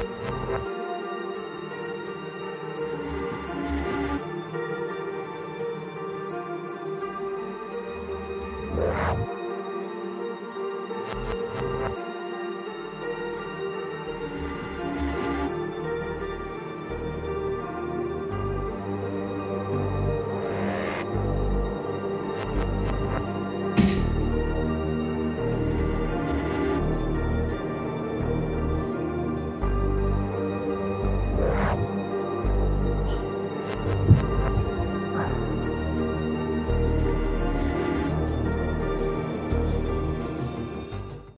you